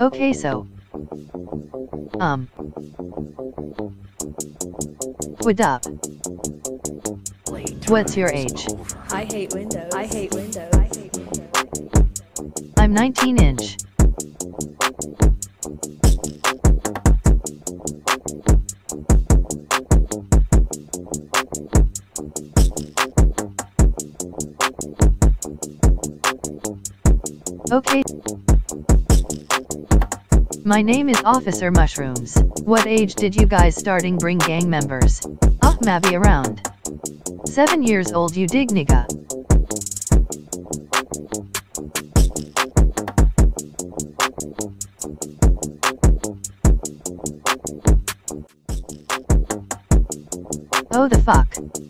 Okay so. Um. What up? What's your age? I hate Windows. I hate Windows. I hate Windows. I'm 19 inch. Okay. My name is Officer Mushrooms. What age did you guys starting bring gang members? Ah, maybe around. Seven years old you dig nigga. Oh the fuck.